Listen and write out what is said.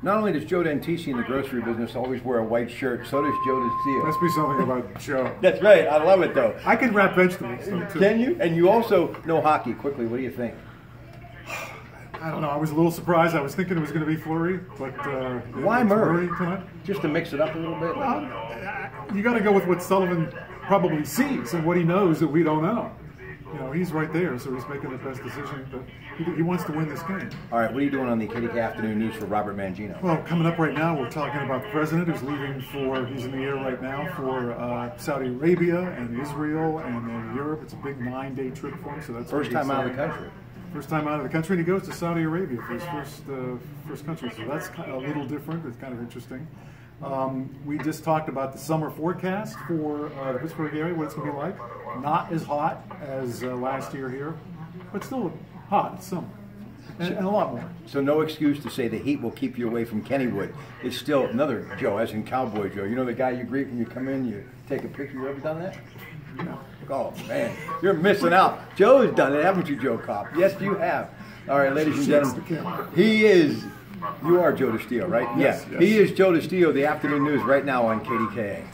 Not only does Joe Dentisi in the grocery business always wear a white shirt, so does Joe DeSteel. Must be something about Joe. That's right. I love it though. I can wrap vegetables though, too. Can you? And you also know hockey. Quickly, what do you think? I don't know. I was a little surprised. I was thinking it was going to be Fleury, but uh, Why it's Murray? tonight? Just to mix it up a little bit. Well, you got to go with what Sullivan probably sees and what he knows that we don't know. You know, he's right there, so he's making the best decision. But he, he wants to win this game. All right, what are you doing on the KDK Afternoon News for Robert Mangino? Well, coming up right now, we're talking about the president who's leaving for, he's in the air right now for uh, Saudi Arabia and Israel and then Europe. It's a big nine day trip for him, so that's First time out of the country. First time out of the country, and he goes to Saudi Arabia for his first uh, first country. So that's kind of a little different. It's kind of interesting. Um, we just talked about the summer forecast for uh, the Pittsburgh area, what it's going to be like. Not as hot as uh, last year here, but still hot. It's summer, and, and a lot more. So no excuse to say the heat will keep you away from Kennywood. It's still another Joe, as in Cowboy Joe. You know the guy you greet when you come in, you take a picture. You ever done that? No. Oh man, you're missing out. Joe has done it, haven't you, Joe Cop? Yes, you have. All right, ladies and gentlemen, he is. You are Joe DeSteel, right? Yes, yeah. yes. He is Joe DeSteel, the afternoon news right now on KDKA.